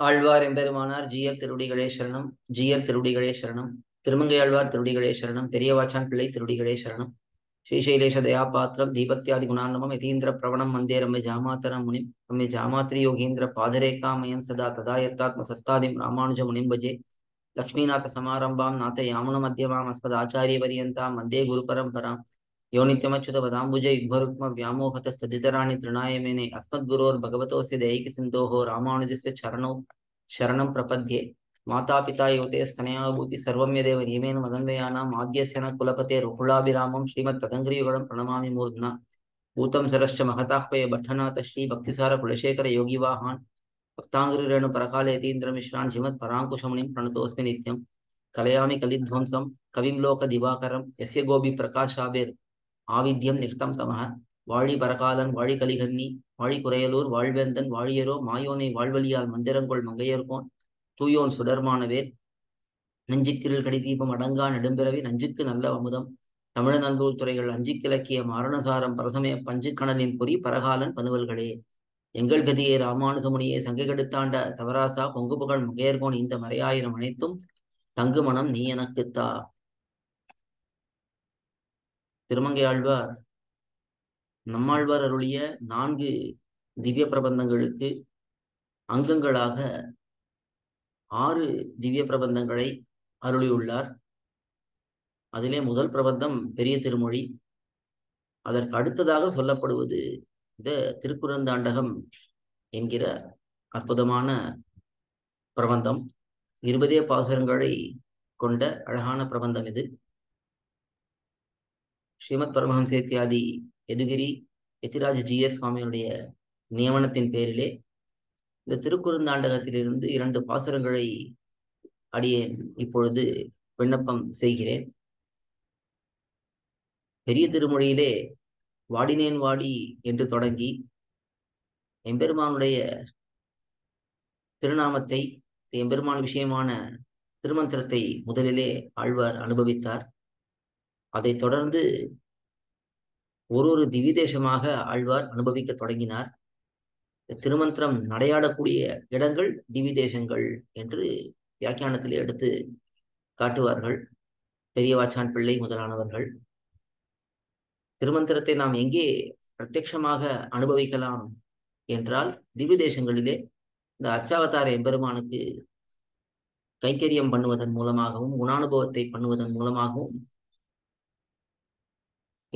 ஆழ்வார் எம்பெருமானார் ஜீயர் திருடிகளே சரணம் ஜீயர் திருடிகளே சரணம் திருமங்கையாழ்வார் திருடிகளே சரணம் பெரியவாச்சான் பிள்ளை திருடிகளே சரணம் ஸ்ரீசைலேஷ தயாபாத்திரம் தீபத்தியாதி குணார்ணவம் யதீந்திர பிரவணம் மந்தே ரம்ய ஜாமாத்தரம் முனிம் ரம்ய ஜாமாத்ரி யோகீந்திர பாதரேகாமயம் சதா ததா யத்தாத்ம சத்தாதிம் ராமானுஜ முனிம் பஜே. லக்ஷ்மீநாத சமாரம்பாம் நாத யாமுன மத்தியமாம் அஸ்மத் ஆச்சாரிய பரியந்தாம் மந்தே குரு பரம்பராம். योनित्यमच्युत पदाम्बुज युग्भरुक्म व्यामोहतस्तदितराणि तृणाय मेने अस्मद्गुरोर्भगवतोऽसि दैहिकसिन्धोः से चरण शरण प्रपद्ये। मातापिता युवते स्तनयाभूति सर्वं यदेव नियमेन मदन्वयानाम् आद्यसेन कुलपते रुकुलाभिरामं श्रीमत्तदङ्ग्रियुगणं प्रणमामि मूर्ध्ना। भूतम सरश्च महताह्वय भट्टनाथ श्रीभक्तिसारकुलशेखरयोगिवाहान् भक्ताङ्ग्रिरेणु परकालेतीन्द्रमिश्रान् श्रीमत्पराङ्कुशमुनिं प्रणतोऽस्मि नित्यं कलयामि कविम लोक दिवाकरम यस्य गोभी प्रकाशाभिर् ஆவித்யம் நிஷ்டம் தமக வாழி பரகாலன் வாழி கலிகன்னி வாழி குறையலூர் வாழ்வேந்தன் வாழியரோ மாயோனை வாழ்வழியால் மந்திரங்கொள் மங்கையர்கோன் தூயோன் சுடர்மானவேர். நெஞ்சுக்கிரில் கடிதீபம் அடங்கா நெடும்பிறவி நஞ்சுக்கு நல்ல அமுதம். தமிழ் நல்லூர் துறைகள் அஞ்சுக்கிழக்கிய மாரணசாரம் பரசமய பஞ்சுக்கணலின் பொறி பரகாலன் பனுவல்களே. எங்கள் கதியே ராமானுசமுனியே சங்கை கெடுத்தாண்ட தவராசா பொங்கு புகழ் மங்கையர்கோன் இந்த மறையாயிரம் அனைத்தும் தங்கு மனம் நீ எனக்குத்தா. திருமங்கையாழ்வார் நம்மாழ்வார் அருளிய நான்கு திவ்ய பிரபந்தங்களுக்கு அங்கங்களாக ஆறு திவ்ய பிரபந்தங்களை அருளியுள்ளார். அதிலே முதல் பிரபந்தம் பெரிய திருமொழி. அதற்கு அடுத்ததாக சொல்லப்படுவது இந்த திருக்குறந்தாண்டகம் என்கிற அற்புதமான பிரபந்தம். இருபதே பாசுரங்களை கொண்ட அழகான பிரபந்தம் இது. ஸ்ரீமத் பரமஹம்சேத்தியாதி எதுகிரி எத்திராஜ் ஜிஎஸ் சுவாமியுடைய நியமனத்தின் பேரிலே இந்த திருக்குறுந்தாண்டகத்திலிருந்து இரண்டு பாசுரங்களை அடியேன் இப்பொழுது விண்ணப்பம் செய்கிறேன். பெரிய திருமொழியிலே வாடினேன் வாடி என்று தொடங்கி எம்பெருமானுடைய திருநாமத்தை எம்பெருமான் விஷயமான திருமந்திரத்தை முதலிலே ஆழ்வார் அனுபவித்தார். அதைத் தொடர்ந்து ஒரு ஒரு திவிதேசமாக ஆழ்வார் அனுபவிக்க தொடங்கினார். திருமந்திரம் நடையாடக்கூடிய இடங்கள் திவிதேசங்கள் என்று வியாக்கியானத்தில் எடுத்து காட்டுவார்கள். பெரியவாச்சான் பிள்ளை முதலானவர்கள். திருமந்திரத்தை நாம் எங்கே பிரத்யட்சமாக அனுபவிக்கலாம் என்றால் திவிதேசங்களிலே இந்த அச்சாவதார எம்பெருமானுக்கு கைக்கரியம் பண்ணுவதன் மூலமாகவும் குணானுபவத்தை பண்ணுவதன் மூலமாகவும்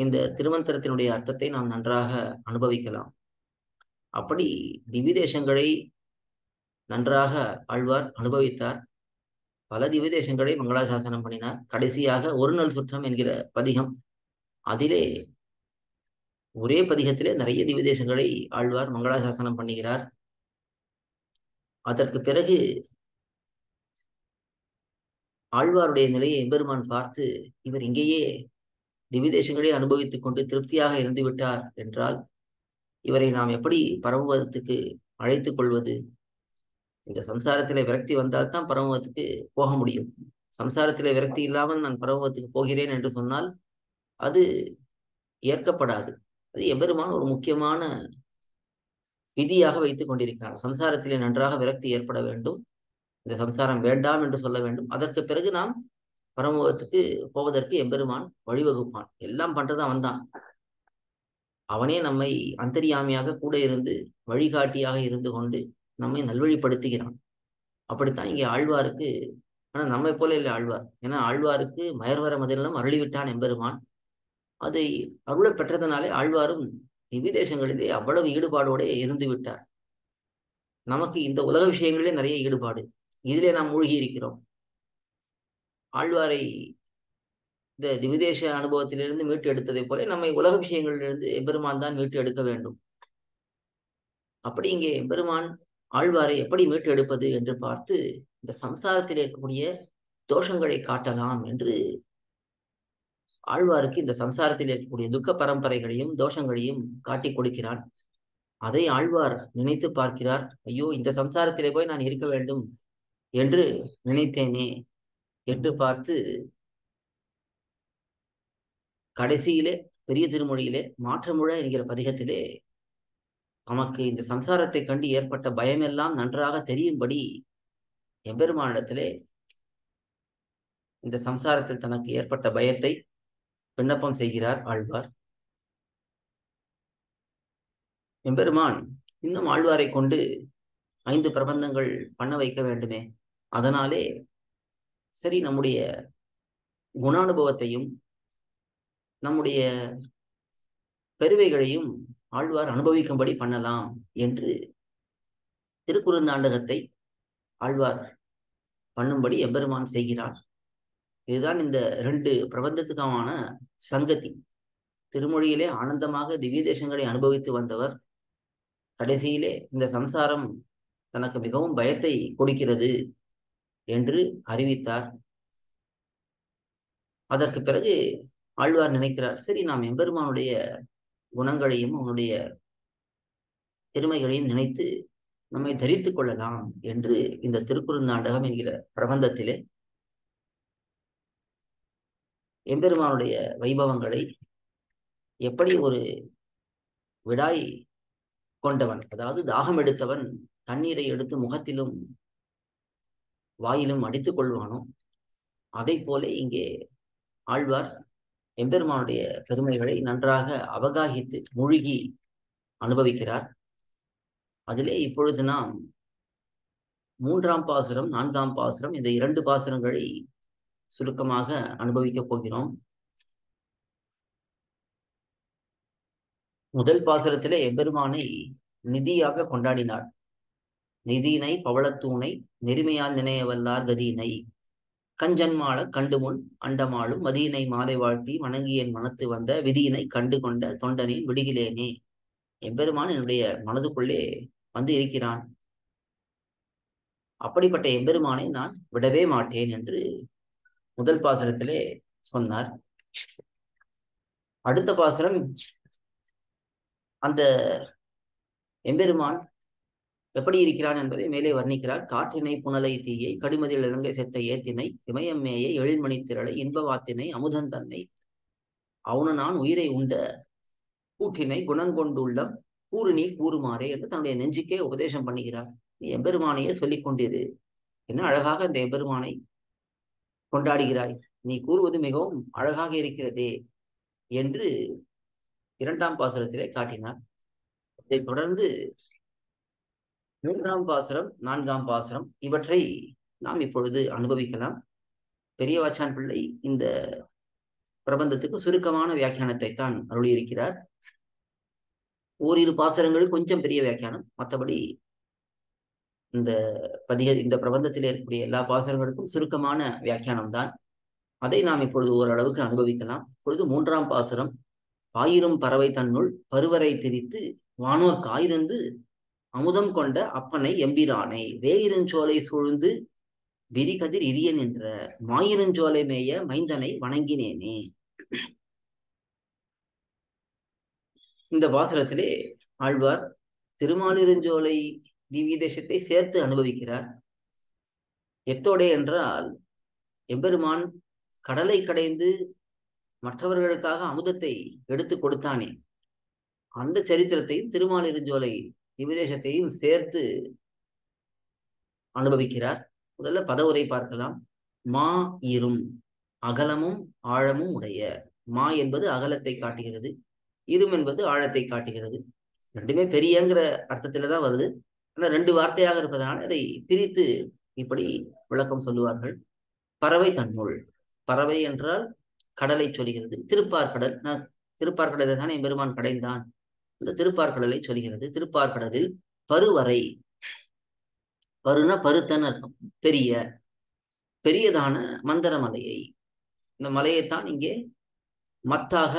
இந்த திருமந்திரத்தினுடைய அர்த்தத்தை நாம் நன்றாக அனுபவிக்கலாம். அப்படி திவிதேசங்களை நன்றாக ஆழ்வார் அனுபவித்தார். பல திவிதேசங்களை மங்களாசாசனம் பண்ணினார். கடைசியாக ஒரு நாள் சுற்றம் என்கிற பதிகம். அதிலே ஒரே பதிகத்திலே நிறைய திவிதேசங்களை ஆழ்வார் மங்களாசாசனம் பண்ணுகிறார். அதற்கு பிறகு ஆழ்வாருடைய நிலையை எம்பெருமான் பார்த்து இவர் இங்கேயே திவிதேசங்களை அனுபவித்துக் கொண்டு திருப்தியாக இருந்து விட்டார் என்றால் இவரை நாம் எப்படி பரமபதத்துக்கு அழைத்துக் கொள்வது? இந்த சம்சாரத்திலே விரக்தி வந்தால்தான் பரமபதத்துக்கு போக முடியும். சம்சாரத்திலே விரக்தி இல்லாமல் நான் பரமபதத்துக்கு போகிறேன் என்று சொன்னால் அது ஏற்கப்படாது. அது எவருமான ஒரு முக்கியமான விதியாக வைத்துக் கொண்டிருக்கிறார். சம்சாரத்திலே நன்றாக விரக்தி ஏற்பட வேண்டும். இந்த சம்சாரம் வேண்டாம் என்று சொல்ல வேண்டும். அதற்கு பிறகு நாம் பரமுகத்துக்கு போவதற்கு எம்பெருமான் வழிவகுப்பான். எல்லாம் பண்றது அவன் தான் அவனே நம்மை அந்தரியாமியாக கூட இருந்து வழிகாட்டியாக இருந்து கொண்டு நம்மை நல்வழிப்படுத்துகிறான். அப்படித்தான் இங்கே ஆழ்வாருக்கு ஆனா நம்மை போல இல்லை ஆழ்வார். ஏன்னா ஆழ்வாருக்கு மயர்வர மதிலும் அருளிவிட்டான் எம்பெருமான். அதை அருளை பெற்றதனாலே ஆழ்வாரும் நிவிதேசங்களிலே அவ்வளவு ஈடுபாடோட இருந்து விட்டார். நமக்கு இந்த உலக விஷயங்களிலே நிறைய ஈடுபாடு. இதிலே நாம் மூழ்கி இருக்கிறோம் ஆழ்வாரை இந்த திவிதேச அனுபவத்திலிருந்து மீட்டு எடுத்ததை போல நம்மை உலக விஷயங்களிலிருந்து எம்பெருமான் தான் மீட்டு எடுக்க வேண்டும். அப்படி இங்கே எம்பெருமான் ஆழ்வாரை எப்படி மீட்டு எடுப்பது என்று பார்த்து இந்த சம்சாரத்தில் இருக்கக்கூடிய தோஷங்களை காட்டலாம் என்று ஆழ்வாருக்கு இந்த சம்சாரத்தில் இருக்கக்கூடிய துக்க பரம்பரைகளையும் தோஷங்களையும் காட்டி கொடுக்கிறான். அதை ஆழ்வார் நினைத்து பார்க்கிறார். ஐயோ இந்த சம்சாரத்திலே போய் நான் இருக்க வேண்டும் என்று நினைத்தேனே. என்று பார்த்து கடைசியிலே பெரிய திருமொழியிலே மாற்றமுழ என்கிற பதிகத்திலே நமக்கு இந்த சம்சாரத்தை கண்டு ஏற்பட்ட பயமெல்லாம் நன்றாக தெரியும்படி எம்பெருமானிடத்திலே இந்த சம்சாரத்தில் தனக்கு ஏற்பட்ட பயத்தை விண்ணப்பம் செய்கிறார் ஆழ்வார். எம்பெருமான் இன்னும் ஆழ்வாரை கொண்டு ஐந்து பிரபந்தங்கள் பண்ண வைக்க வேண்டுமே. அதனாலே சரி நம்முடைய குணானுபவத்தையும் நம்முடைய பெருவைகளையும் ஆழ்வார் அனுபவிக்கும்படி பண்ணலாம் என்று திருக்குறுந்தாண்டகத்தை ஆழ்வார் பண்ணும்படி எம்பெருமான் செய்கிறார். இதுதான் இந்த ரெண்டு பிரபந்தத்துக்கான சங்கதி. திருமொழியிலே ஆனந்தமாக திவ்ய தேசங்களை அனுபவித்து வந்தவர். கடைசியிலே இந்த சம்சாரம் தனக்கு மிகவும் பயத்தை கொடுக்கிறது. என்று அறிவித்தார். அதற்கு பிறகு ஆழ்வார் நினைக்கிறார் சரி நாம் எம்பெருமானுடைய குணங்களையும் அவனுடைய பெருமைகளையும் நினைத்து நம்மை தரித்து கொள்ளலாம் என்று இந்த திருக்குறுந்தாண்டகம் என்கிற பிரபந்தத்திலே எம்பெருமானுடைய வைபவங்களை எப்படி ஒரு விடாய் கொண்டவன் அதாவது தாகம் எடுத்தவன் தண்ணீரை எடுத்து முகத்திலும் வாயிலும் அடித்துக் கொள்வானோ? அதை போல இங்கே ஆழ்வார் எம்பெருமானுடைய பெருமைகளை நன்றாக அவகாகித்து மூழ்கி அனுபவிக்கிறார். அதிலே இப்பொழுது நாம் மூன்றாம் பாசுரம் நான்காம் பாசுரம் இந்த இரண்டு பாசுரங்களை சுருக்கமாக அனுபவிக்கப் போகிறோம். முதல் பாசுரத்திலே எம்பெருமானை நிதியாக கொண்டாடினார். நிதியினை பவளத்தூணை நெருமையால் நினையவல்லார் கதியினை. கஞ்சன்மாள கண்டுமுன் அண்டமாளும் மதியினை மாலை வாழ்த்தி வணங்கியன் மனத்து வந்த விதியினை கண்டு கொண்ட தொண்டனின் விடுகிலேனே. எம்பெருமான் என்னுடைய மனதுக்குள்ளே வந்து இருக்கிறான். அப்படிப்பட்ட எம்பெருமானை நான் விடவே மாட்டேன் என்று முதல் பாசுரத்திலே சொன்னார். அடுத்த பாசுரம் அந்த எம்பெருமான் எப்படி இருக்கிறான் என்பதை மேலே வர்ணிக்கிறார். காற்றினை புனலை தீயை கடுமதில் இலங்கை செத்த ஏத்தினை இமயம்மேயை எழில்மணி திரளை இன்பவாத்தினை அமுதன் தன்னை. அவனு நான் உயிரை உண்ட கூட்டினை குணங்கொண்டுள்ளம் கூறு நீ கூறுமாறே என்று தன்னுடைய நெஞ்சுக்கே உபதேசம் பண்ணுகிறார். நீ எம்பெருமானையே சொல்லிக் கொண்டிரு. என்ன அழகாக அந்த எம்பெருமானை கொண்டாடுகிறாய். நீ கூறுவது மிகவும் அழகாக இருக்கிறதே என்று இரண்டாம் பாசுரத்திலே காட்டினார். இதை தொடர்ந்து மூன்றாம் பாசுரம் நான்காம் பாசுரம் இவற்றை நாம் இப்பொழுது அனுபவிக்கலாம். பெரியவாச்சான் பிள்ளை இந்த பிரபந்தத்துக்கு சுருக்கமான வியாக்கியானத்தை தான் அருளியிருக்கிறார். ஓரிரு பாசுரங்கள் கொஞ்சம் பெரிய வியாக்கியானம். மற்றபடி இந்த பதிக இந்த பிரபந்தத்தில் இருக்கக்கூடிய எல்லா பாசுரங்களுக்கும் சுருக்கமான வியாக்கியானம் தான் அதை நாம் இப்பொழுது ஓரளவுக்கு அனுபவிக்கலாம். இப்பொழுது மூன்றாம் பாசுரம் ஆயிரம் பறவை தன்னுள் பருவரை திரித்து வானோர் காயிருந்து அமுதம் கொண்ட அப்பனை எம்பிரானை. வேயிருஞ்சோலை சூழ்ந்து விரிகதிர் இரிய என்ற மாயிருஞ்சோலை மேய மைந்தனை வணங்கினேனே. இந்த பாசுரத்திலே ஆழ்வார் திருமாலிருஞ்சோலை திவ்ய தேசத்தை சேர்த்து அனுபவிக்கிறார். எத்தோடே என்றால் எம்பெருமான் கடலை கடைந்து மற்றவர்களுக்காக அமுதத்தை எடுத்து கொடுத்தானே. அந்த சரித்திரத்தையும் திருமாலிருஞ்சோலை திவ்யதேசத்தையும் சேர்த்து அனுபவிக்கிறார். முதல்ல பதவுரை பார்க்கலாம். மா இரும் அகலமும் ஆழமும் உடைய. மா என்பது அகலத்தை காட்டுகிறது இரும் என்பது ஆழத்தை காட்டுகிறது. ரெண்டுமே பெரியங்கிற அர்த்தத்துல தான் வருது. ஆனா ரெண்டு வார்த்தையாக இருப்பதனால் அதை பிரித்து இப்படி விளக்கம் சொல்லுவார்கள். பறவை தன்னுள். பறவை என்றால் கடலை சொல்கிறது. திருப்பார்கடல். நான் திருப்பார்கடலை தானே பெருமான் கடைந்தான். இந்த திருப்பார்கடலை சொல்கிறது. திருப்பார்கடலில் பருவரை பருனா பருத்தன் அர்த்தம். பெரிய. பெரியதான மந்தர மலையை. இந்த மலையைத்தான் இங்கே மத்தாக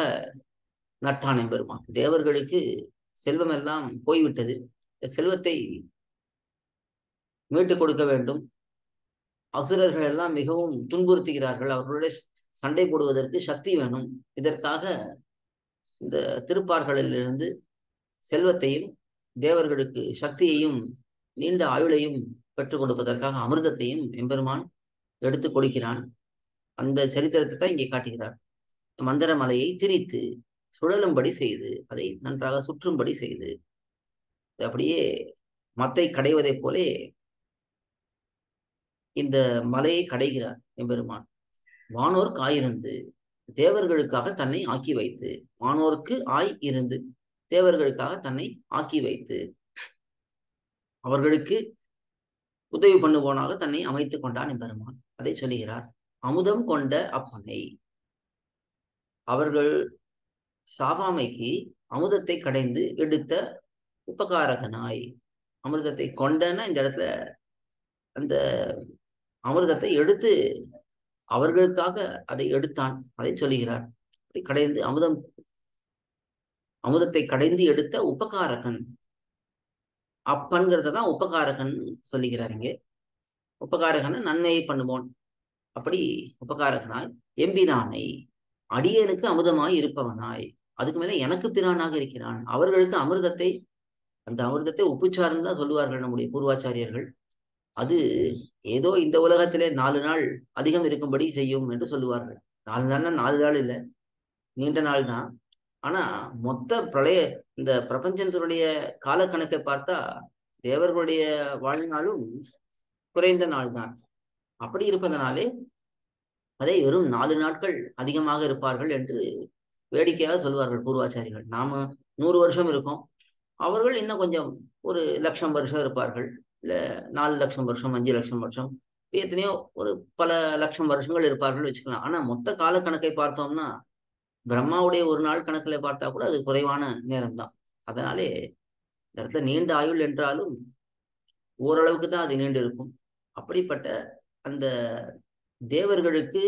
நட்டான் எம்பெருமான். தேவர்களுக்கு செல்வம் எல்லாம் போய்விட்டது செல்வத்தை மீட்டுக் கொடுக்க வேண்டும். அசுரர்கள் எல்லாம் மிகவும் துன்புறுத்துகிறார்கள். அவர்களுடைய சண்டை போடுவதற்கு சக்தி வேணும். இதற்காக இந்த திருப்பார்களிலிருந்து செல்வத்தையும் தேவர்களுக்கு சக்தியையும் நீண்ட ஆயுளையும் பெற்றுக் கொடுப்பதற்காக அமிர்தத்தையும் எம்பெருமான் எடுத்து கொடுக்கிறான். அந்த சரித்திரத்தை தான் இங்கே காட்டுகிறார். மந்திர மலையை திரித்து சுழலும்படி செய்து அதை நன்றாக சுற்றும்படி செய்து அப்படியே மத்தை கடைவதைப் போலே இந்த மலையை கடைகிறார் எம்பெருமான். வானோர்க்கு ஆயிருந்து தேவர்களுக்காக தன்னை ஆக்கி வைத்து வானோர்க்கு ஆய் இருந்து தேவர்களுக்காக தன்னை ஆக்கி வைத்து அவர்களுக்கு உதவி பண்ணுவோனாக தன்னை அமைத்துக் கொண்டான் எம்பெருமான் அதை சொல்லுகிறார் அமுதம் கொண்ட அப்பனை. அவர்கள் சாபாமைக்கு அமுதத்தை கடைந்து எடுத்த உபகாரகனாய். அமிர்தத்தை கொண்டன இந்த இடத்துல அந்த அமிர்தத்தை எடுத்து அவர்களுக்காக அதை எடுத்தான். அதை சொல்லுகிறார். கடைந்து அமுதம் அமுதத்தை கடைந்து எடுத்த உபகாரகன். அப்பன்கிறத தான் உபகாரகன் சொல்லுகிறார் இங்கே. உபகாரகனை நன்மையை பண்ணுவோன். அப்படி உபகாரகனாய் எம்பினானை அடியனுக்கு அமுதமாய் இருப்பவனாய் அதுக்கு மேல எனக்கு பிரானாக இருக்கிறான். அவர்களுக்கு அமிர்தத்தை அந்த அமிர்தத்தை உப்புச்சாருன்னு தான் சொல்லுவார்கள் நம்முடைய பூர்வாச்சாரியர்கள். அது ஏதோ இந்த உலகத்திலே நாலு நாள் அதிகம் இருக்கும்படி செய்யும் என்று சொல்லுவார்கள். நாலு நாள்னா நாலு நாள் இல்லை. நீண்ட நாள் தான் ஆனா மொத்த பிரளய இந்த பிரபஞ்சத்தினுடைய காலக்கணக்கை பார்த்தா தேவர்களுடைய வாழ்நாளும் குறைந்த நாள் தான் அப்படி இருப்பதனாலே அதே வெறும் நாலு நாட்கள் அதிகமாக இருப்பார்கள் என்று வேடிக்கையாக சொல்வார்கள் பூர்வாச்சாரிகள். நாம நூறு வருஷம் இருக்கோம். அவர்கள் இன்னும் கொஞ்சம் ஒரு லட்சம் வருஷம் இருப்பார்கள். இல்ல நாலு லட்சம் வருஷம் அஞ்சு லட்சம் வருஷம் எத்தனையோ ஒரு பல லட்சம் வருஷங்கள் இருப்பார்கள் வச்சுக்கலாம். ஆனா மொத்த காலக்கணக்கை பார்த்தோம்னா பிரம்மாவுடைய ஒரு நாள் கணக்குல பார்த்தா கூட அது குறைவான நேரம் தான் அதனாலே இந்த இடத்துல நீண்ட ஆயுள் என்றாலும் ஓரளவுக்கு தான் அது நீண்டு இருக்கும் அப்படிப்பட்ட அந்த தேவர்களுக்கு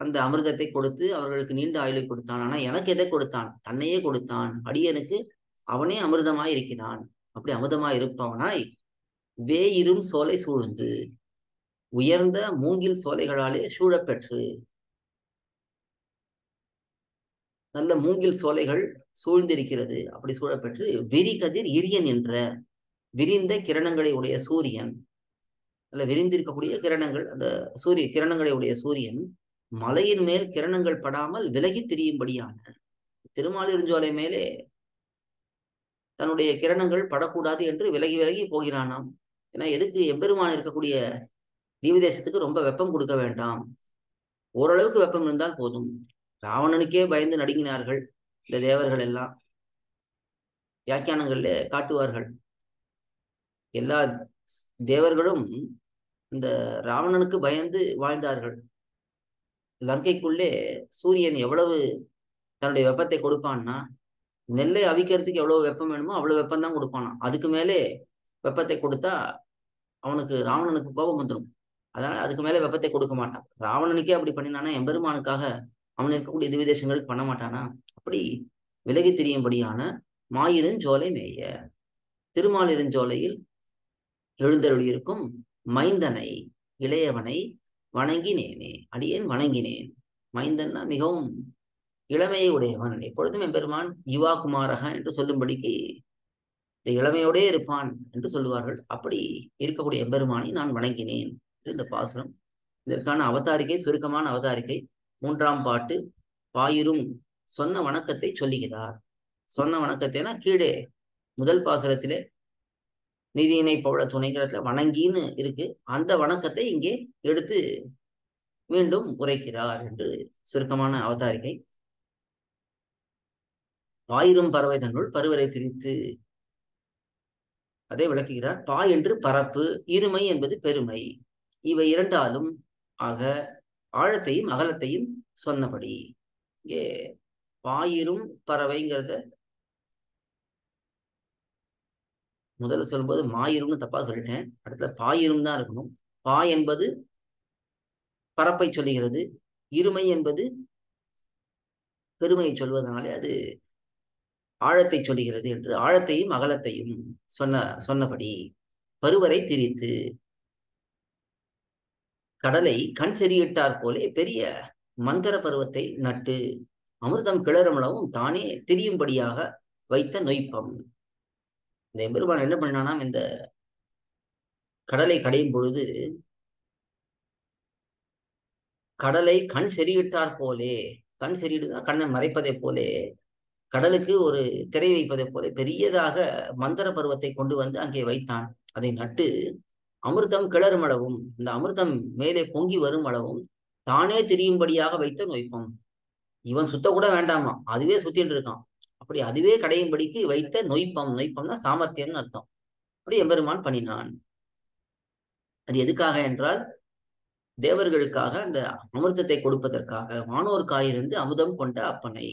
அந்த அமிர்தத்தை கொடுத்து அவர்களுக்கு நீண்ட ஆயுளை கொடுத்தான். ஆனால் எனக்கு எதை கொடுத்தான்? தன்னையே கொடுத்தான். அடியனுக்கு அவனே அமிர்தமாய் இருக்கிறான் அப்படி அமிர்தமாய் இருப்பவனாய் வேயிரும் சோலை சூழ்ந்து உயர்ந்த மூங்கில் சோலைகளாலே சூழப்பெற்று நல்ல மூங்கில் சோலைகள் சூழ்ந்திருக்கிறது. அப்படி சூழப்பெற்று விரி கதிர் இரியன் என்ற விரிந்த கிரணங்களை உடைய சூரியன் அல்ல விரிந்திருக்கக்கூடிய கிரணங்கள் அந்த சூரிய கிரணங்களை உடைய சூரியன் மலையின் மேல் கிரணங்கள் படாமல் விலகி திரியும்படியான திருமாலிருஞ்சோலை மேலே தன்னுடைய கிரணங்கள் படக்கூடாது என்று விலகி விலகி போகிறானாம். ஏன்னா எதுக்கு எம்பெருமான் இருக்கக்கூடிய தீவதேசத்துக்கு ரொம்ப வெப்பம் கொடுக்க வேண்டாம். ஓரளவுக்கு வெப்பம் இருந்தால் போதும். ராவணனுக்கே பயந்து நடுங்கினார்கள் இந்த தேவர்கள் எல்லாம். வியாக்கியானங்கள்ல காட்டுவார்கள். எல்லா தேவர்களும் இந்த ராவணனுக்கு பயந்து வாழ்ந்தார்கள். லங்கைக்குள்ளே சூரியன் எவ்வளவு தன்னுடைய வெப்பத்தை கொடுப்பான்னா நெல்லை அவிக்கிறதுக்கு எவ்வளவு வெப்பம் வேணுமோ அவ்வளவு வெப்பம் தான் கொடுப்பானா அதுக்கு மேலே வெப்பத்தை கொடுத்தா அவனுக்கு ராவணனுக்கு கோபம் வந்துடும் அதனால அதுக்கு மேலே வெப்பத்தை கொடுக்க மாட்டான். ராவணனுக்கே அப்படி பண்ணினானா எம்பெருமானுக்காக அவன் இருக்கக்கூடிய திவிதேசங்களுக்கு பண்ண மாட்டானா? அப்படி விலகி திரியும்படியான மாயிருஞ்சோலை மேய. திருமாலிருஞ்சோலையில் எழுந்தருளியிருக்கும் மைந்தனை இளையவனை வணங்கினேனே. அடியேன் வணங்கினேன். மைந்தன்னா மிகவும் இளமையை உடையவன். எப்பொழுதும் எம்பெருமான் யுவா குமாரக என்று சொல்லும்படிக்கு இளமையோடே இருப்பான் என்று சொல்லுவார்கள். அப்படி இருக்கக்கூடிய எம்பெருமானை நான் வணங்கினேன். இந்த பாசுரம். இதற்கான அவதாரிக்கை சுருக்கமான அவதாரிக்கை மூன்றாம் பாட்டு பாயிரும் சொன்ன வணக்கத்தை சொல்லுகிறார். சொன்ன வணக்கத்தைனா கீழே முதல் பாசுரத்திலே நிதியினை பவள துணைங்கிறதுல வணங்கின்னு இருக்கு. அந்த வணக்கத்தை இங்கே எடுத்து மீண்டும் உரைக்கிறார் என்று சுருக்கமான அவதாரிகை. பாயிரும் பறவை தன்னுள் பருவரை திரித்து அதை விளக்குகிறார். பா என்று பரப்பு இருமை என்பது பெருமை. இவை இரண்டாலும் ஆக ஆழத்தையும் அகலத்தையும் சொன்னபடி. இங்கே பாயிரும் பறவைங்கிறத முதல்ல சொல்லும்போது மாயிரும்னு தப்பா சொல்லிட்டேன். அடுத்த பாயிரும் தான் இருக்கணும். பா என்பது பரப்பை சொல்லுகிறது. இருமை என்பது பெருமையை சொல்வதனாலே அது ஆழத்தை சொல்லுகிறது என்று ஆழத்தையும் அகலத்தையும் சொன்ன சொன்னபடி பருவரை திரித்து கடலை கண் செறியிட்டார் போலே பெரிய மந்திர பருவத்தை நட்டு அமிர்தம் கிளறமளவும் தானே திரியும்படியாக வைத்த நொய்ப்பம். இந்த எம்பெருமான் என்ன பண்ணானாம் இந்த கடலை கடையும் பொழுது கடலை கண் செறியிட்டார் போலே கண் செறியிடுதான் கண்ணை மறைப்பதை போலே கடலுக்கு ஒரு திரை வைப்பதை போல பெரியதாக மந்திர பருவத்தை கொண்டு வந்து அங்கே வைத்தான். அதை நட்டு அமிர்தம் கிளறும் அளவும் இந்த அமிர்தம் மேலே பொங்கி வரும் அளவும் தானே திரியும்படியாக வைத்த நொய்ப்பம். இவன் சுத்த கூட வேண்டாமா அதுவே சுத்திட்டு இருக்கான். அப்படி அதுவே கடையும்படிக்கு வைத்த நொய்ப்பம் நொய்ப்பம்னா சாமர்த்தியம்னு அர்த்தம். அப்படி எம்பெருமான் பண்ணினான். அது எதுக்காக என்றால் தேவர்களுக்காக அந்த அமிர்தத்தை கொடுப்பதற்காக வானோர்காயிருந்து அமுதம் கொண்ட அப்பனை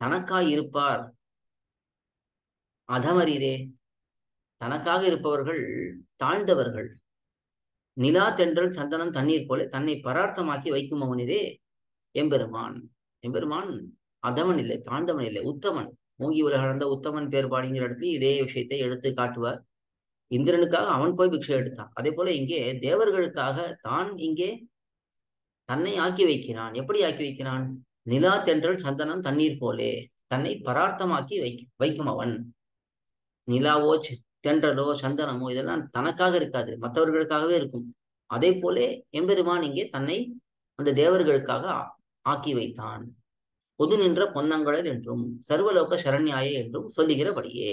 தனக்காய் இருப்பார். அதமரீரே தனக்காக இருப்பவர்கள் தாழ்ந்தவர்கள். நிலா தென்றல் சந்தனம் தண்ணீர் போல தன்னை பரார்த்தமாக்கி வைக்கும் அவனிதே எம்பெருமான். எம்பெருமான் அதவன் இல்லை தாழ்ந்தவன் இல்லை உத்தமன். மூங்கி உலகளந்த உத்தமன் பேர்பாடிங்கிற இடத்துல இதே விஷயத்தை எடுத்து காட்டுவார். இந்திரனுக்காக அவன் போய் பிக்ஷை எடுத்தான். அதே போல இங்கே தேவர்களுக்காக தான் இங்கே தன்னை ஆக்கி வைக்கிறான். எப்படி ஆக்கி வைக்கிறான்? நிலா தென்றல் சந்தனம் தண்ணீர் போலே தன்னை பரார்த்தமாக்கி வைக்க வைக்கும் அவன். நிலாவோ தென்றலோ சந்தனமோ இதெல்லாம் தனக்காக இருக்காது மற்றவர்களுக்காகவே இருக்கும். அதே போலே எம்பெருமான் இங்கே தன்னை அந்த தேவர்களுக்காக ஆக்கி வைத்தான். பொது நின்ற பொன்னங்கடல் என்றும் சர்வலோக சரண்யாயே என்றும் சொல்லுகிறபடியே.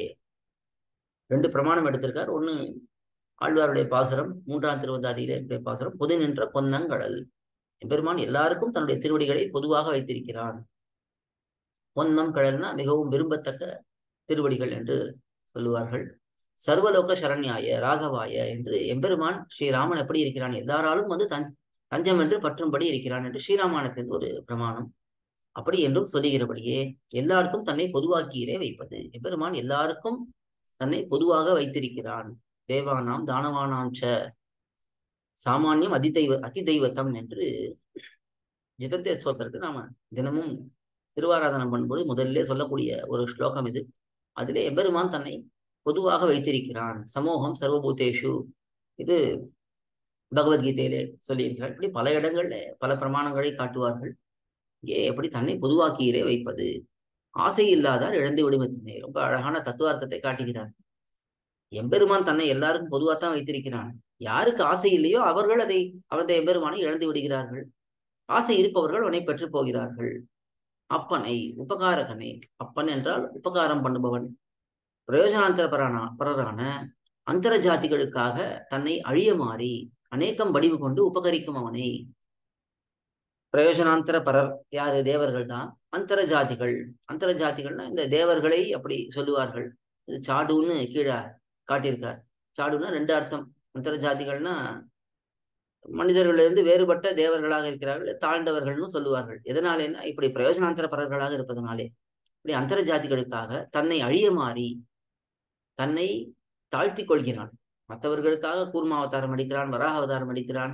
ரெண்டு பிரமாணம் எடுத்திருக்கார். ஒன்று ஆழ்வாருடைய பாசுரம் மூன்றாம் திருவந்தாதியிலே பாசுரம் பொது நின்ற பொன்னங்கடல். எம்பெருமான் எல்லாருக்கும் தன்னுடைய திருவடிகளை பொதுவாக வைத்திருக்கிறான் பொன்னம் கடல்னா மிகவும் விரும்பத்தக்க திருவடிகள் என்று சொல்லுவார்கள். சர்வலோக சரண்யாய ராகவாய என்று எம்பெருமான் ஸ்ரீராமன் எப்படி இருக்கிறான்? எல்லாராலும் வந்து தன் தஞ்சம் என்று பற்றும்படி இருக்கிறான் என்று ஸ்ரீராமாயணத்திலிருந்து ஒரு பிரமாணம். அப்படி என்றும் சொல்லுகிறபடியே எல்லாருக்கும் தன்னை பொதுவாக்கியரே வைப்பது. எம்பெருமான் எல்லாருக்கும் தன்னை பொதுவாக வைத்திருக்கிறான். தேவானாம் தானவானாம் ச சாமானியம் அதிதெய்வ அதிதெய்வத்தம் என்று ஜிதந்தே ஸ்தோத்திரத்தை நாம தினமும் திருவாராதனம் பண்ணும்போது முதல்ல சொல்லக்கூடிய ஒரு ஸ்லோகம் இது. அதிலே எம்பெருமான் தன்னை பொதுவாக வைத்திருக்கிறான். சமூகம் சர்வபூதேஷு. இது பகவத்கீதையிலே சொல்லியிருக்கிறார். இப்படி பல இடங்கள்ல பல பிரமாணங்களை காட்டுவார்கள். ஏ எப்படி தன்னை பொதுவாக்கியரே வைப்பது? ஆசை இல்லாதார் இழந்து விடுமத்தினை ரொம்ப அழகான தத்துவார்த்தத்தை காட்டுகிறார். எம்பெருமான் தன்னை எல்லாருக்கும் பொதுவாகத்தான் வைத்திருக்கிறான். யாருக்கு ஆசை இல்லையோ அவர்கள் அதை அவரது எம்பெருமானை இழந்து விடுகிறார்கள். ஆசை இருப்பவர்கள் அவனை பெற்று போகிறார்கள். அப்பனை உபகாரகனை. அப்பன் என்றால் உபகாரம் பண்ணுபவன். பிரயோஜனாந்தரபரான பரரான அந்தர ஜாதிகளுக்காக தன்னை அழிய மாறி அநேகம் வடிவு கொண்டு உபகரிக்கும் அவனை. பிரயோஜனாந்தர பரர் யாரு? தேவர்கள் தான். அந்தர ஜாதிகள் அந்தர ஜாதிகள்னா இந்த தேவர்களை அப்படி சொல்லுவார்கள். இது சாடுன்னு கீழே காட்டியிருக்கார். சாடுன்னா ரெண்டு அர்த்தம். அந்தர ஜாதிகள்னா மனிதர்களிலிருந்து வேறுபட்ட தேவர்களாக இருக்கிறார்கள் தாழ்ந்தவர்கள்னு சொல்லுவார்கள். எதனாலேன்னா இப்படி பிரயோஜனாந்தர பரர்களாக இருப்பதனாலே. இப்படி அந்தர ஜாதிகளுக்காக தன்னை அழிய மாறி தன்னை தாழ்த்தி கொள்கிறான். மற்றவர்களுக்காக கூர்மா அவதாரம் அடிக்கிறான் வராக அவதாரம் அடிக்கிறான்.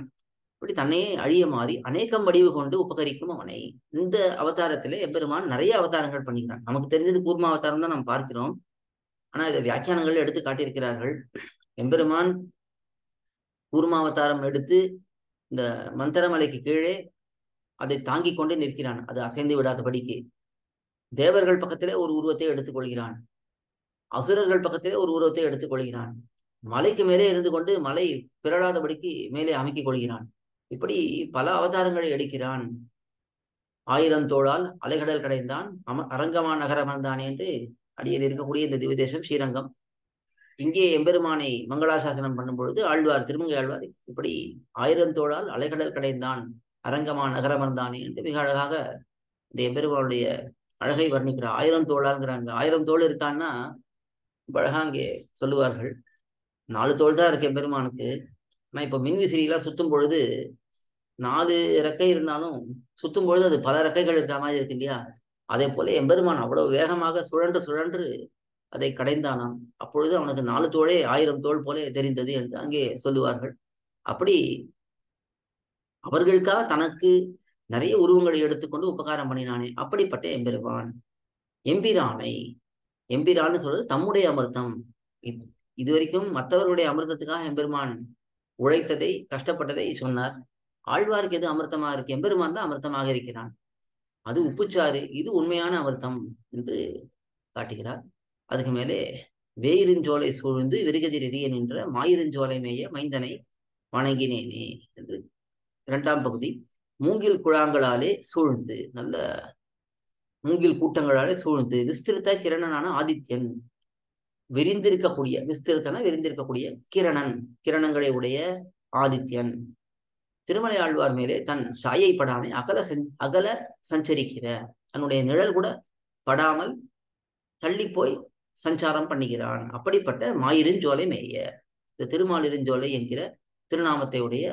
இப்படி தன்னையே அழிய மாறி அநேகம் வடிவு கொண்டு உபகரிக்கும் அவனை. இந்த அவதாரத்திலே எம்பெருமான் நிறைய அவதாரங்கள் பண்ணிக்கிறான் நமக்கு தெரிஞ்சது கூர்மா அவதாரம் தான் நாம் பார்க்கிறோம். ஆனா இதை வியாக்கியானங்கள் எடுத்து காட்டியிருக்கிறார்கள். எம்பெருமான் கூர்மாவதாரம் எடுத்து இந்த மந்திரமலைக்கு கீழே அதை தாங்கி கொண்டு நிற்கிறான். அது அசைந்து விடாதபடிக்கு. தேவர்கள் பக்கத்திலே ஒரு உருவத்தை எடுத்துக்கொள்கிறான் அசுரர்கள் பக்கத்திலே ஒரு உருவத்தை எடுத்துக் கொள்கிறான் மலைக்கு மேலே இருந்து கொண்டு மலை பிறழாதபடிக்கு மேலே அமைக்கிக் கொள்கிறான். இப்படி பல அவதாரங்களை எடுக்கிறான். ஆயிரம் தோளால் அலைகடல் கடைந்தான். அம அரங்கமா நகரம் வந்தானே என்று அடியில் இருக்கக்கூடிய இந்த திவ்யதேசம் ஸ்ரீரங்கம். இங்கே எம்பெருமானை மங்களாசாசனம் பண்ணும் பொழுது ஆழ்வார் திருமங்கை ஆழ்வார் இப்படி ஆயிரம் தோளால் அலைகடல் கடைந்தான். அரங்கமா நகரமர்ந்தானே என்று மிக அழகாக இந்த எம்பெருமானுடைய அழகை வர்ணிக்கிறார். ஆயிரம் தோளாங்கிறாங்க ஆயிரம் தோல் இருக்கான்னா ரொம்ப அங்கே சொல்லுவார்கள். நாலு தோல் தான் இருக்கேன் எம்பெருமானுக்கு. நான் இப்போ மின்விசிறியெல்லாம் சுத்தும் பொழுது நாலு ரெக்கை இருந்தாலும் சுத்தும் பொழுது அது பல ரெக்கைகள் இருக்கிற மாதிரி இருக்கு இல்லையா? அதே போல எம்பெருமான் அவ்வளவு வேகமாக சுழன்று சுழன்று அதை கடைந்தானாம். அப்பொழுது அவனுக்கு நாலு தோழே ஆயிரம் தோல் போலே தெரிந்தது என்று அங்கே சொல்லுவார்கள். அப்படி அவர்களுக்காக தனக்கு நிறைய உருவங்களை எடுத்துக்கொண்டு உபகாரம் பண்ணினானே. அப்படிப்பட்ட எம்பெருமான். எம்பிரானை எம்பிரான்னு சொல்றது தம்முடைய அமிர்தம். இது வரைக்கும் மற்றவர்களுடைய அமிர்தத்துக்காக எம்பெருமான் உழைத்ததை கஷ்டப்பட்டதை சொன்னார். ஆழ்வாருக்கு எது அமிர்தமா இருக்கு? எம்பெருமான் தான் அமிர்தமாக இருக்கிறான். அது உப்புச்சாறு இது உண்மையான அமிர்தம் என்று காட்டுகிறார். அதுக்கு மேலே வேயிருஞ்சோலை சூழ்ந்து விருகதிர் எரிய நின்ற மாயிருஞ்சோலை மேய மைந்தனை வணங்கினேனே என்று இரண்டாம் பகுதி. மூங்கில் குழாங்களாலே சூழ்ந்து நல்ல மூங்கில் கூட்டங்களாலே சூழ்ந்து விஸ்திருத்த கிரணனான ஆதித்யன் விரிந்திருக்கக்கூடிய விஸ்திருத்தன விரிந்திருக்கக்கூடிய கிரணன் கிரணங்களை உடைய ஆதித்யன். திருமலை ஆழ்வார் மேலே தன் சாயை படாமை அகல சஞ் அகல சஞ்சரிக்கிற தன்னுடைய நிழல் கூட படாமல் தள்ளி போய் சஞ்சாரம் பண்ணுகிறான். அப்படிப்பட்ட மாயிருஞ்சோலை மேய இந்த திருமாலிருஞ்சோலை என்கிற திருநாமத்தை உடைய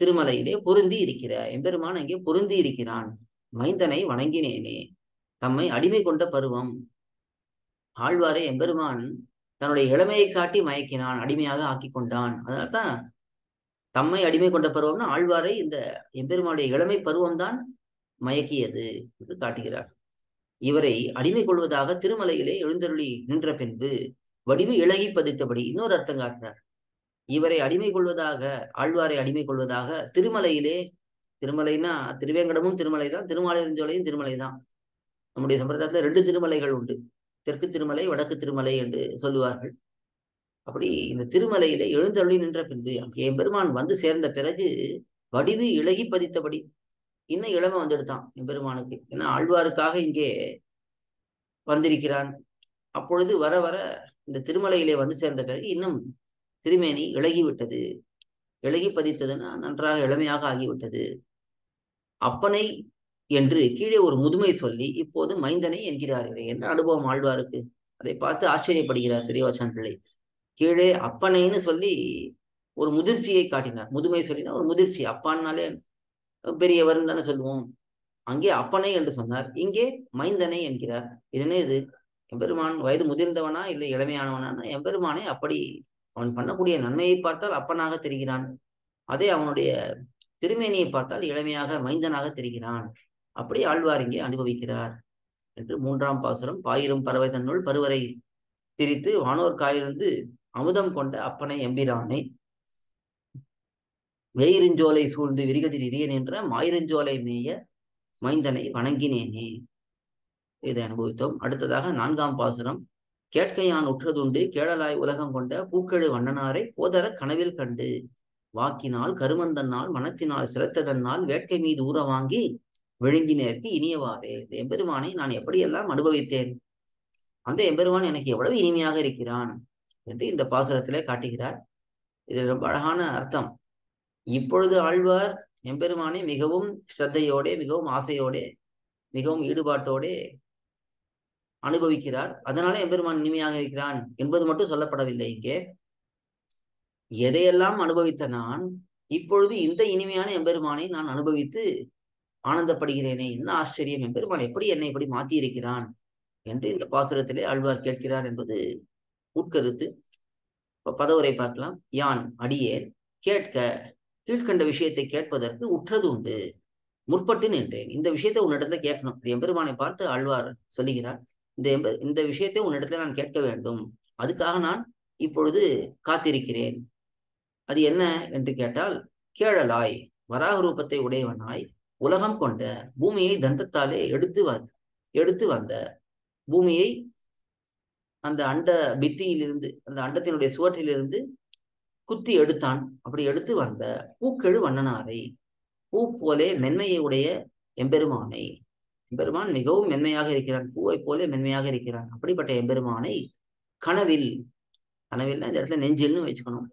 திருமலையிலே பொருந்தி இருக்கிற எம்பெருமான் அங்கே பொருந்தி இருக்கிறான். மைந்தனை வணங்கினேனே. தம்மை அடிமை கொண்ட பருவம். ஆழ்வாரை எம்பெருமான் தன்னுடைய இளமையை காட்டி மயக்கினான் அடிமையாக ஆக்கி கொண்டான். அதனால்தான் தம்மை அடிமை கொண்ட பருவம்னா ஆழ்வாரை இந்த எம்பெருமானுடைய இளமை பருவம்தான் மயக்கியது என்று காட்டுகிறார். இவரை அடிமை கொள்வதாக திருமலையிலே எழுந்தருளி நின்ற பின்பு வடிவு இழகி பதித்தபடி இன்னொரு அர்த்தம் காட்டினார் இவரை அடிமை கொள்வதாக ஆழ்வாரை அடிமை கொள்வதாக திருமலையிலே திருமலைனா திருவேங்கடமும் திருமலை தான் திருமாலிருஞ்சோலையும் திருமலை தான் நம்முடைய சம்பிரதாயத்துல ரெண்டு திருமலைகள் உண்டு. தெற்கு திருமலை வடக்கு திருமலை என்று சொல்லுவார்கள். அப்படி இந்த திருமலையிலே எழுந்தருளி நின்ற பின்பு அங்கே எம்பெருமான் வந்து சேர்ந்த பிறகு வடிவு இழகி பதித்தபடி இன்னும் இளமை வந்துடுதான் எம்பெருமானுக்கு. ஏன்னா ஆழ்வாருக்காக இங்கே வந்திருக்கிறான். அப்பொழுது வர வர இந்த திருமலையிலே வந்து சேர்ந்த பிறகு இன்னும் திருமேனி இழகிவிட்டது இழகி பதித்ததுன்னா நன்றாக இளமையாக ஆகிவிட்டது. அப்பனை என்று கீழே ஒரு முதுமை சொல்லி இப்போது மைந்தனை என்கிறார்களே என்ன அனுபவம் ஆழ்வாருக்கு? அதை பார்த்து ஆச்சரியப்படுகிறார் பெரியவாச்சான் பிள்ளை கீழே அப்பனைன்னு சொல்லி ஒரு முதிர்ச்சியை காட்டினார். முதுமை சொல்லினா ஒரு முதிர்ச்சி. அப்பான்னாலே பெரியவர் தானே சொல்லுவோம். அங்கே அப்பனை என்று சொன்னார். இங்கே மைந்தனை என்கிறார். இதனே இது? எம்பெருமான் வயது முதிர்ந்தவனா இல்லை இளமையானவனா எம்பெருமானை அப்படி அவன் பண்ணக்கூடிய நன்மையை பார்த்தால் அப்பனாக தெரிகிறான். அதே அவனுடைய திருமேனியை பார்த்தால் இளமையாக மைந்தனாக தெரிகிறான். அப்படி ஆழ்வார் இங்கே அனுபவிக்கிறார் என்று மூன்றாம் பாசுரம் பாயிரும் பறவை தன்னுள் பருவரை திரித்து வானோர் காயிருந்து அமுதம் கொண்ட அப்பனை எம்பிரானை வெயிரிஞ்சோலை சூழ்ந்து விரிகதில் இரியன் நின்ற மாயிருஞ்சோலை மேய மைந்தனை வணங்கினேனே. இதை அனுபவித்தோம். அடுத்ததாக நான்காம் பாசுரம் கேட்கையான் உற்றதுண்டு கேடலாய் உலகம் கொண்ட பூக்கெழு வண்ணனாரை கோதர கனவில் கண்டு வாக்கினால் கருமந்தன்னால் மனத்தினால் சிரத்ததன்னால் வேட்கை மீது ஊற வாங்கி விழுங்கினேற்கு இனியவாறே. இந்த எம்பெருமானை நான் எப்படியெல்லாம் அனுபவித்தேன்? அந்த எம்பெருமான் எனக்கு எவ்வளவு இனிமையாக இருக்கிறான் என்று இந்த பாசுரத்திலே காட்டுகிறார். இது ரொம்ப அழகான அர்த்தம். இப்பொழுது ஆழ்வார் எம்பெருமானை மிகவும் ஸ்ரத்தையோடே மிகவும் ஆசையோடே மிகவும் ஈடுபாட்டோடே அனுபவிக்கிறார். அதனால எம்பெருமான் இனிமையாக இருக்கிறான் என்பது மட்டும் சொல்லப்படவில்லை இங்கே. எதையெல்லாம் அனுபவித்த நான் இப்பொழுது இந்த இனிமையான எம்பெருமானை நான் அனுபவித்து ஆனந்தப்படுகிறேனே என்ன ஆச்சரியம் எம்பெருமான் எப்படி என்னை இப்படி மாத்தி இருக்கிறான் என்று இந்த பாசுரத்திலே ஆழ்வார் கேட்கிறார் என்பது உட்கருத்து. பதவுரை பார்க்கலாம். யான் அடியேன் கேட்க கீழ்கண்ட விஷயத்தை கேட்பதற்கு உற்றது உண்டு. முற்பட்டு நின்றேன். இந்த விஷயத்தை உன்னிடத்துல கேட்கணும். இந்த எம்பெருமானை பார்த்து ஆழ்வார் சொல்லுகிறார். இந்த எம்ப இந்த விஷயத்தை உன்னிடத்துல நான் கேட்க வேண்டும். அதுக்காக நான் இப்பொழுது காத்திருக்கிறேன். அது என்ன? என்று கேட்டால் கேழலாய் வராக ரூபத்தை உடையவனாய் உலகம் கொண்ட பூமியை தந்தத்தாலே எடுத்து வ எடுத்து வந்த பூமியை அந்த அண்ட பித்தியிலிருந்து அந்த அண்டத்தினுடைய சுவற்றிலிருந்து குத்தி எடுத்தான். அப்படி எடுத்து வந்த பூக்கெழு வண்ணனாரை பூ போலே மென்மையை உடைய எம்பெருமானை எம்பெருமான் மிகவும் மென்மையாக இருக்கிறான் பூவை போலே மென்மையாக இருக்கிறான். அப்படிப்பட்ட எம்பெருமானை கனவில் கனவில்னா இந்த இடத்துல நெஞ்சில்னு வச்சுக்கணும்.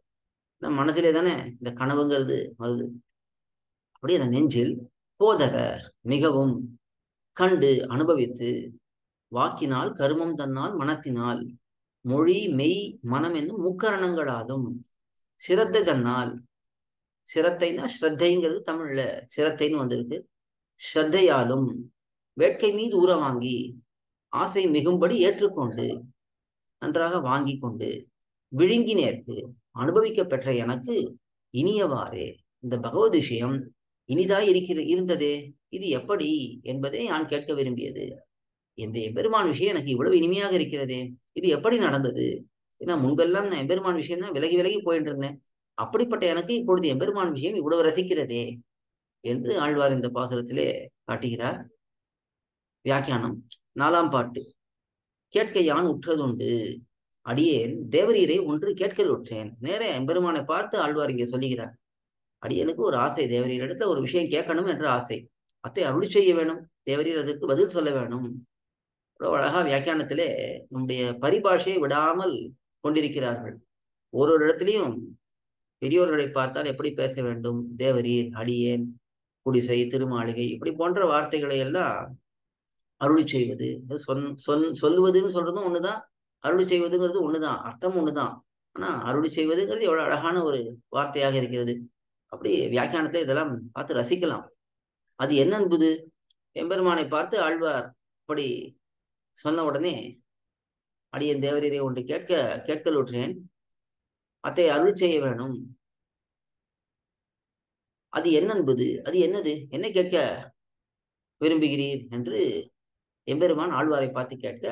நம்ம மனதிலே தானே இந்த கனவுங்கிறது வருது. அப்படி அந்த நெஞ்சில் போதகர் மிகவும் கண்டு அனுபவித்து வாக்கினால் கருமம் தன்னால் மனத்தினால் மொழி மெய் மனம் என்னும் முக்கரணங்களாலும் சிரத்தை தன்னால் சிரத்தைனா ஸ்ரத்தைங்கிறது தமிழ்ல சிரத்தைன்னு வந்திருக்கு. ஸ்ரத்தையாலும் வேட்கை மீது ஊற வாங்கி ஆசை மிகும்படி ஏற்றுக்கொண்டு நன்றாக வாங்கி கொண்டு விழுங்கி நேர்க்கு அனுபவிக்க பெற்ற எனக்கு இனியவாறே. இந்த பகவத் விஷயம் இனிதாய் இருக்கிற இருந்ததே. இது எப்படி என்பதை நான் கேட்க விரும்பியது. இந்த எம்பெருமான் விஷயம் எனக்கு இவ்வளவு இனிமையாக இருக்கிறதே. இது எப்படி நடந்தது? ஏன்னா முன்பெல்லாம் நான் எம்பெருமான் விஷயம்னா விலகி விலகி போயிட்டு இருந்தேன். அப்படிப்பட்ட எனக்கு இப்பொழுது எம்பெருமான் விஷயம் இவ்வளவு ரசிக்கிறதே என்று ஆழ்வார் இந்த பாசுரத்திலே காட்டுகிறார். வியாக்கியானம் நாலாம் பாட்டு. கேட்க யான் உற்றதுண்டு? அடியேன் தேவரீரை ஒன்று கேட்கல் உற்றேன் நேர எம்பெருமானை பார்த்து ஆழ்வார் இங்கே சொல்லுகிறார். அடியனுக்கு ஒரு ஆசை. தேவரீரிடத்துல ஒரு விஷயம் கேட்கணும் என்ற ஆசை. அத்தை அருள் செய்ய வேணும். தேவரீர் அதற்கு பதில் சொல்ல வேணும். அவ்வளவு அழகா வியாக்கியானத்திலே நம்முடைய பரிபாஷையை விடாமல் கொண்டிருக்கிறார்கள். ஒரு ஒரு இடத்துலையும் பெரியோர்களை பார்த்தால் எப்படி பேச வேண்டும்? தேவரீர் அடியேன் குடிசை திருமாளிகை இப்படி போன்ற வார்த்தைகளை எல்லாம் அருள் செய்வது. சொன் சொல் சொல்லுவதுன்னு சொல்றதும் ஒண்ணுதான். அருள் செய்வதுங்கிறது ஒண்ணுதான். அர்த்தம் ஒண்ணுதான். ஆனா அருள் செய்வதுங்கிறது எவ்வளவு அழகான ஒரு வார்த்தையாக இருக்கிறது. அப்படி வியாக்கியானத்துல இதெல்லாம் பார்த்து ரசிக்கலாம். அது என்ன என்பது எம்பெருமானை பார்த்து ஆழ்வார் அப்படி சொன்ன உடனே அடியன் தேவரீரை ஒன்று கேட்க கேட்கலுற்றேன் அத்தை அருள் செய்ய வேணும். அது என்ன என்பது அது என்னது? என்ன கேட்க விரும்புகிறீர்? என்று எம்பெருமான் ஆழ்வாரை பார்த்து கேட்க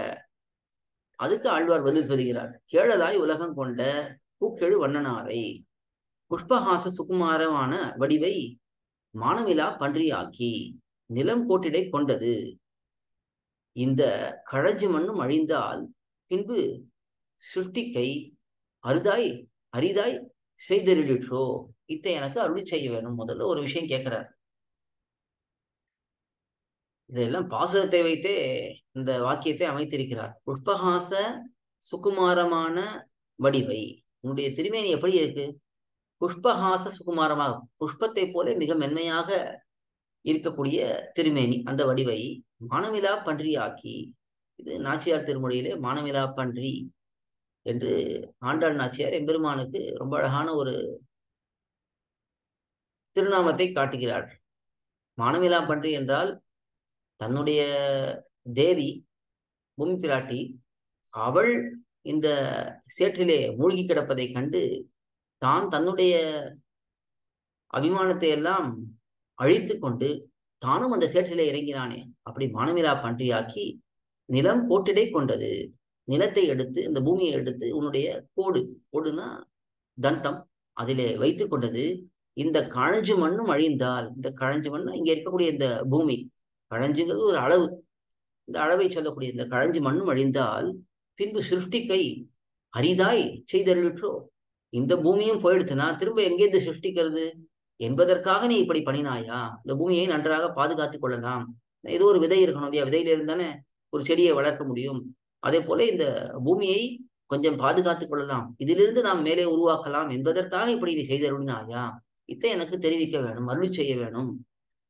அதுக்கு ஆழ்வார் பதில் சொல்கிறார். கேழலாய் உலகம் கொண்ட பூக்கெழு வண்ணனாரை. புஷ்பஹாச சுகுமாரமான வடிவை மானவிலா பன்றியாக்கி நிலம் கோட்டிடை கொண்டது. இந்த கழஞ்சு மண்ணும் அழிந்தால் பின்பு சுஷ்டிக்கை அரிதாய் அரிதாய் செய்தருளிற்றோ? இத்த எனக்கு அருளி செய்ய வேணும் முதல்ல ஒரு விஷயம் கேட்கிறார். இதெல்லாம் பாசுரத்தை வைத்தே இந்த வாக்கியத்தை அமைத்திருக்கிறார். புஷ்பஹாச சுகுமாரமான வடிவை உன்னுடைய திருமேனி எப்படி இருக்கு? புஷ்பஹாச சுகுமாரமாக புஷ்பத்தை போல மிக மென்மையாக இருக்கக்கூடிய திருமேனி அந்த வடிவை மானவிலா பன்றி ஆக்கி இது நாச்சியார் திருமொழியிலே மானவிலா பன்றி என்று ஆண்டாள் நாச்சியார் எம்பெருமானுக்கு ரொம்ப அழகான ஒரு திருநாமத்தை காட்டுகிறாள். மானவிலா பன்றி என்றால் தன்னுடைய தேவி பூமி பிராட்டி அவள் இந்த சேற்றிலே மூழ்கி கிடப்பதை கண்டு தான் தன்னுடைய அபிமானத்தை எல்லாம் அழித்து கொண்டு தானும் அந்த சேற்றிலே இறங்கினானே. அப்படி வானமிலா பன்றியாக்கி நிலம் கோட்டிடை கொண்டது. நிலத்தை எடுத்து இந்த பூமியை எடுத்து உன்னுடைய கோடு கோடுனா தந்தம் அதிலே வைத்து கொண்டது. இந்த கழஞ்சு மண்ணும் அழிந்தால் இந்த கழஞ்சு மண்ணு இங்க இருக்கக்கூடிய இந்த பூமி. கழஞ்சுங்கிறது ஒரு அளவு. இந்த அளவை சொல்லக்கூடிய இந்த கழஞ்சு மண்ணும் அழிந்தால் பின்பு சிருஷ்டிக்கை அரிதாய் செய்தருளிற்றோ? இந்த பூமியும் போயிடுச்சுன்னா திரும்ப எங்கேருந்து சிருஷ்டிக்கிறது? என்பதற்காக நீ இப்படி பண்ணினாயா? இந்த பூமியை நன்றாக பாதுகாத்துக் கொள்ளலாம். ஏதோ ஒரு விதை இருக்கணும் இல்லையா? விதையில இருந்தானே ஒரு செடியை வளர்க்க முடியும். அதே போல இந்த பூமியை கொஞ்சம் பாதுகாத்துக் கொள்ளலாம். இதிலிருந்து நாம் மேலே உருவாக்கலாம் என்பதற்காக இப்படி நீ செய்தருளினாயா? இதை எனக்கு தெரிவிக்க வேணும் அருள் செய்ய வேணும்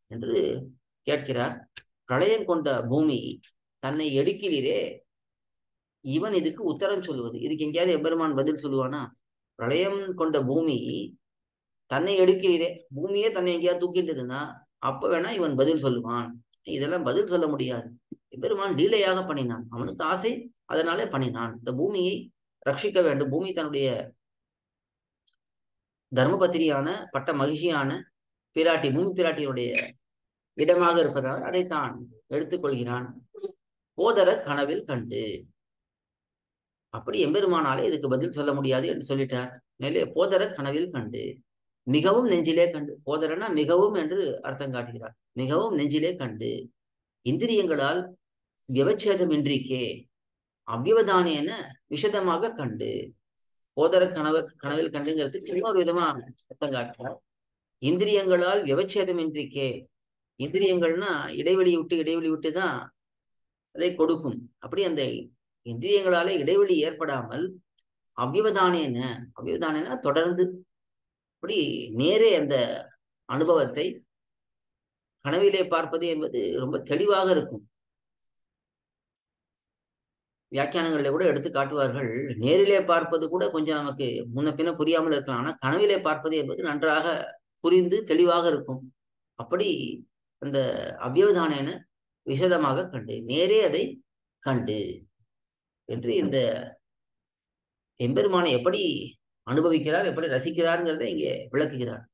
என்று கேட்கிறார். பிரளயம் கொண்ட பூமி தன்னை எடுக்கிறீரே இவன் இதுக்கு உத்தரம் சொல்லுவது. இதுக்கு எங்கேயாவது எம்பெருமான் பதில் சொல்லுவானா? பிரளயம் கொண்ட பூமி தன்னை எடுக்கிறீரே. பூமியே தன்னை எங்கேயாவது தூக்கிட்டுதுன்னா அப்ப வேணா இவன் பதில் சொல்லுவான். இதெல்லாம் பதில் சொல்ல முடியாது. பெருமான் லீலையாக பண்ணினான். அவனுக்கு ஆசை அதனாலே பண்ணினான். இந்த பூமியை ரட்சிக்க வேண்டும். பூமி தன்னுடைய தர்மபத்திரியான பட்ட மகிழ்ச்சியான பிராட்டி பூமி பிராட்டியினுடைய இடமாக இருப்பதால் அதை தான் எடுத்துக்கொள்கிறான். போதர கனவில் கண்டு. அப்படி எம்பெருமானாலே இதுக்கு பதில் சொல்ல முடியாது என்று சொல்லிட்டார். மேலே போதர கனவில் கண்டு மிகவும் நெஞ்சிலே கண்டு போதரனா மிகவும் என்று அர்த்தம் காட்டுகிறார். மிகவும் நெஞ்சிலே கண்டு இந்திரியங்களால் விவச்சேதமின்றிக்கே அவ்யவதானேன விஷதமாக கண்டு போதர கனவு கனவில் கண்டுங்கிறதுக்கு இன்னொரு விதமா அர்த்தம் காட்டுறார் இந்திரியங்களால் விவச்சேதமின்றிக்கே இந்திரியங்கள்னா இடைவெளி விட்டு இடைவெளி விட்டு தான் அதை கொடுக்கும். அப்படி அந்த இந்திரியங்களாலே இடைவெளி ஏற்படாமல் அவ்யவதானேன அவ்யவதானேன தொடர்ந்து. அப்படி நேரே அந்த அனுபவத்தை கனவிலே பார்ப்பது என்பது ரொம்ப தெளிவாக இருக்கும். வியாக்கியானங்களில் கூட எடுத்து காட்டுவார்கள். நேரிலே பார்ப்பது கூட கொஞ்சம் நமக்கு முன்ன பின்ன புரியாமல் இருக்கலாம். ஆனால் கனவிலே பார்ப்பது என்பது நன்றாக புரிந்து தெளிவாக இருக்கும். அப்படி அந்த அவ்யவதானேன விசதமாக கண்டு. நேரே அதை கண்டு. என்று இந்த எம்பெருமானை எப்படி அனுபவிக்கிறார் எப்படி ரசிக்கிறார்ங்கிறத இங்கே விளக்குகிறார்.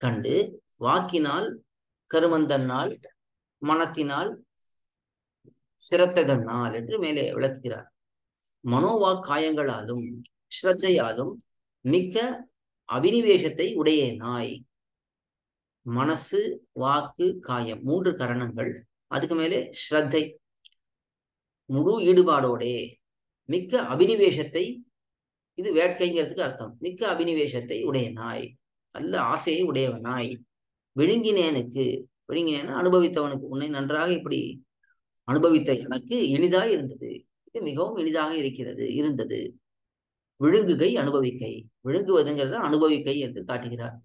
கண்டு வாக்கினால் கருமந்தன்னால் மனத்தினால் சிரத்ததன்னால் என்று மேலே விளக்குகிறார். மனோவா காயங்களாலும் ஸ்ரத்தையாலும் மிக்க அபினிவேசத்தை உடைய நாய். மனசு வாக்கு காயம் மூன்று கரணங்கள். அதுக்கு மேலே ஸ்ரத்தை. முழு ஈடுபாடோடே மிக்க அபினிவேஷத்தை இது வேட்கைங்கிறதுக்கு அர்த்தம். மிக்க அபினிவேஷத்தை உடைய நாய் நல்ல ஆசையை உடையவனாய். விழுங்கினேனுக்கு விழுங்கினேன் அனுபவித்தவனுக்கு. உன்னை நன்றாக இப்படி அனுபவித்த எனக்கு இனிதாய் இருந்தது. இது மிகவும் இனிதாக இருக்கிறது இருந்தது. விழுங்குகை அனுபவிக்கை. விழுங்குவதுங்கிறத அனுபவிக்கை என்று காட்டுகிறார்.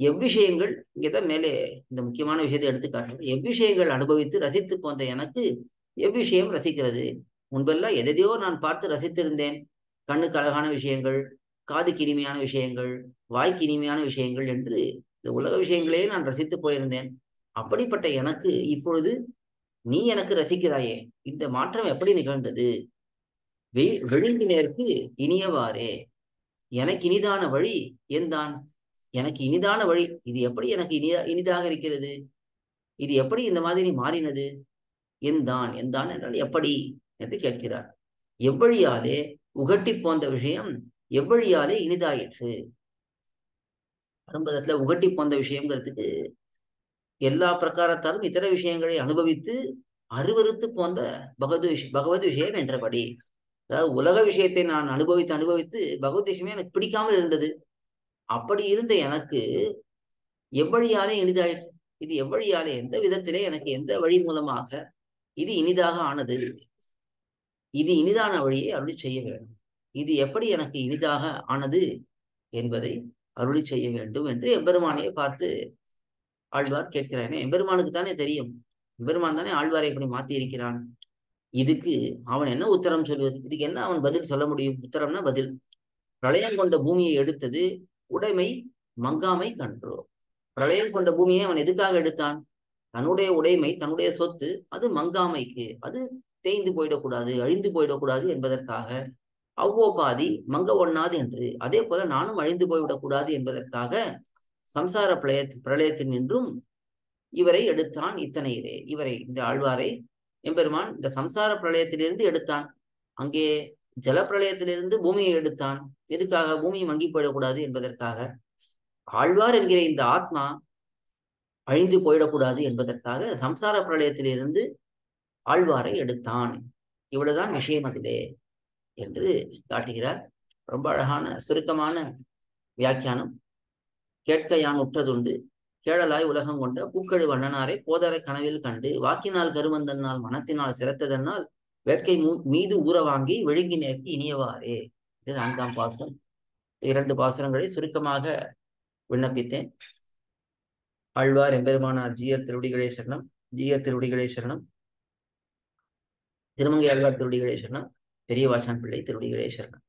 எவ்விஷயங்கள் இங்கேதான் மேலே இந்த முக்கியமான விஷயத்தை எடுத்து காட்டுறது எவ்விஷயங்கள் அனுபவித்து ரசித்து போந்த எனக்கு எவ்விஷயம் ரசிக்கிறது? முன்பெல்லாம் எதையோ நான் பார்த்து ரசித்திருந்தேன். கண்ணுக்கு அழகான விஷயங்கள் காதுக்கு இனிமையான விஷயங்கள் வாய்க்கு இனிமையான விஷயங்கள் என்று இந்த உலக விஷயங்களையே நான் ரசித்து போயிருந்தேன். அப்படிப்பட்ட எனக்கு இப்பொழுது நீ எனக்கு ரசிக்கிறாயே இந்த மாற்றம் எப்படி நிகழ்ந்தது? வெ- விழுங்கினேற்கு இனியவாறே எனக்கு இனிதான வழி என்தான்? எனக்கு இனிதான வழி இது எப்படி எனக்கு இனிதா இனிதாக இருக்கிறது? இது எப்படி இந்த மாதிரி மாறினது? என்தான் என்தான் என்றால் எப்படி? என்று கேட்கிறார். எவ்வழியாலே உகட்டி போந்த விஷயம் எவ்வழியாலே இனிதாயிற்று? அரும்பதத்துல உகட்டி போந்த விஷயங்கிறதுக்கு எல்லா பிரகாரத்தாலும் இதர விஷயங்களை அனுபவித்து அருவருத்து போந்த பகவத் விஷ பகவத் விஷயம் என்றபடி. அதாவது உலக விஷயத்தை நான் அனுபவித்து அனுபவித்து பகவத் விஷயமே எனக்கு பிடிக்காமல் இருந்தது. அப்படி இருந்த எனக்கு எவ்வழியாலே இனிதாயிற்று இது எவ்வழியாலே எந்த விதத்திலே எனக்கு எந்த வழி மூலமாக இது இனிதாக ஆனது? இது இனிதான வழியை அருளி செய்ய வேண்டும். இது எப்படி எனக்கு இனிதாக ஆனது என்பதை அருளி செய்ய வேண்டும் என்று எம்பெருமானையே பார்த்து ஆழ்வார் கேட்கிறானே. எம்பெருமானுக்கு தானே தெரியும். எம்பெருமான் தானே ஆழ்வாரை இப்படி மாத்தி இருக்கிறான் இதுக்கு அவன் என்ன உத்தரம் சொல்வது? இதுக்கு என்ன அவன் பதில் சொல்ல முடியும்? உத்தரம்னா பதில். பிரளயம் கொண்ட பூமியை எடுத்தது உடைமை மங்காமை கன்றோ. பிரளயம் கொண்ட பூமியை அவன் எதுக்காக எடுத்தான்? தன்னுடைய உடைமை தன்னுடைய சொத்து அது மங்காமைக்கு. அது தேய்ந்து போயிடக்கூடாது அழிந்து போயிடக்கூடாது என்பதற்காக அவ்வோபாதி மங்க ஒண்ணாது என்று. அதே போல நானும் அழிந்து போய்விடக்கூடாது என்பதற்காக சம்சார பிரளய பிரளயத்தின் நின்றும் இவரை எடுத்தான் இத்தனையிலே. இவரை இந்த ஆழ்வாரை எம்பெருமான் இந்த சம்சார பிரளயத்திலிருந்து எடுத்தான். அங்கே ஜல பிரளயத்திலிருந்து பூமியை எடுத்தான். எதுக்காக பூமி மங்கி போயிடக்கூடாது என்பதற்காக? ஆழ்வார் என்கிற இந்த ஆத்மா அழிந்து போயிடக்கூடாது என்பதற்காக சம்சார பிரளயத்திலிருந்து ஆழ்வாரை எடுத்தான். இவ்வளவுதான் விஷயம் அதிலே என்று காட்டுகிறார். ரொம்ப அழகான சுருக்கமான வியாக்கியானம். கேட்க யான் உற்றதுண்டு கேழலாய் உலகம் கொண்ட பூக்கழு வண்ணனாரை போதரை கனவில் கண்டு வாக்கினால் கருமந்தன்னால் மனத்தினால் சிறத்ததனால் வேட்கை மூ மீது ஊற வாங்கி விழுங்கி நேர்க்கு இனியவாறே இது நான்காம் பாசனம் இரண்டு பாசனங்களை சுருக்கமாக விண்ணப்பித்தேன். ஆழ்வார் எம்பெருமானார் ஜியர் திருடிகளே சரணம் ஜியர் திருடிகளே சரணம். திருமங்கை ஆழ்வார் திருடிகளே சரணம் பெரிய வாசான் பிள்ளை திருடிகளே சரணம்